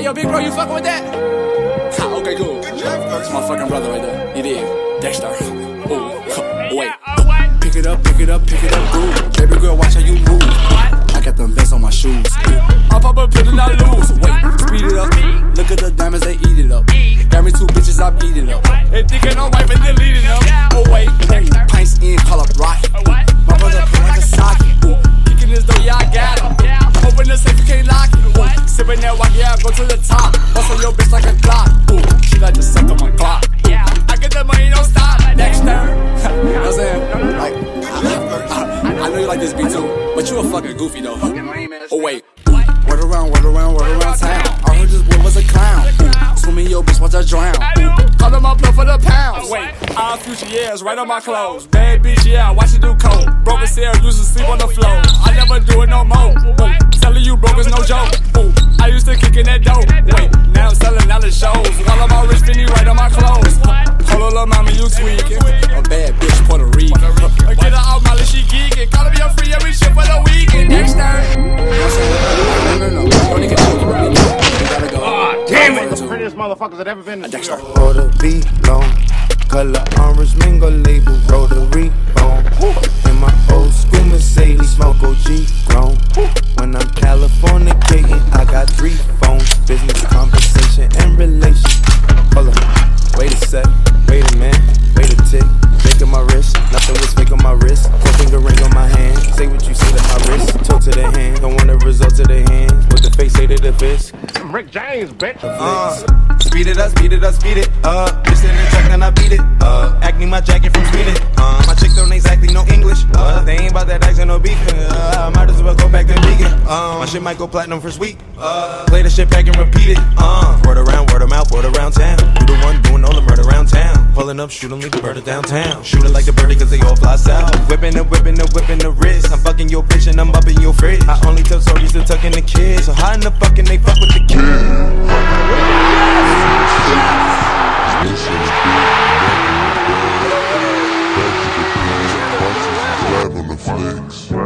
Hey, yo, big bro, you fucking with that? Ha, okay, cool. That's my fucking brother right there. You dig? Dexter. Ooh, wait. Uh, pick it up, pick it up, pick it up, groove. Baby girl, watch how you move. I got them vents on my shoes. I'll pop a pill and I lose. Wait, speed it up. Look at the diamonds, they eat it up. Got me two bitches, I beat it up. They thinking I'm and deleting them. Oh, wait, pints in, call up Rocky. Go to the top. Bust on your bitch like a Glock. Ooh, she like to suck on my clock. I get the money, don't stop. Next turn. you know what I'm saying? Like, I, I know you like this beat too, but you a fucking goofy though. Oh wait. Word around, word around, word around town. I heard this boy was a clown. Ooh, swim in your bitch, watch her drown. Call him up blood for the pounds. Wait, our future years, right on my clothes. Bad bitch, yeah, watch it do coke. Broke cell, used to sleep on the floor. I never do it no more. Ooh, motherfuckers that ever been the Dexter. studio. Order B long, color orange mingle label rotary bone. In my old school Mercedes, smoke OG grown. When I'm Californicating, I got three phones, business conversation and relation. Hold up, wait a sec, wait a minute, wait a tick. Fake on my wrist, nothing was fake on my wrist. Four finger ring on my hand, say what you say to my wrist. Talk to the hand, don't want the results of the hands. What the face say to the fist. Rick James, bitch. Uh, speed it up, speed it up, speed it up. Bitch in the track, then I beat it. Uh, acne my jacket from Sweden. Uh, my chick don't exactly know English. Uh, they ain't about that accent no beef. Uh, I might as well go back to vegan. Uh, my shit might go platinum first week. Uh, play the shit back and repeat it. Uh, word around, word of mouth, word around town. You the one doing all the murder around town. Pulling up, shooting like the bird downtown. Shooting like the birdie cause they all fly south. Whipping and whipping and whipping the wrist. I'm fucking your bitch and I'm up in your fridge. I only tell stories to tuck in the kids. So how in the fucking they fuck with the kids? much.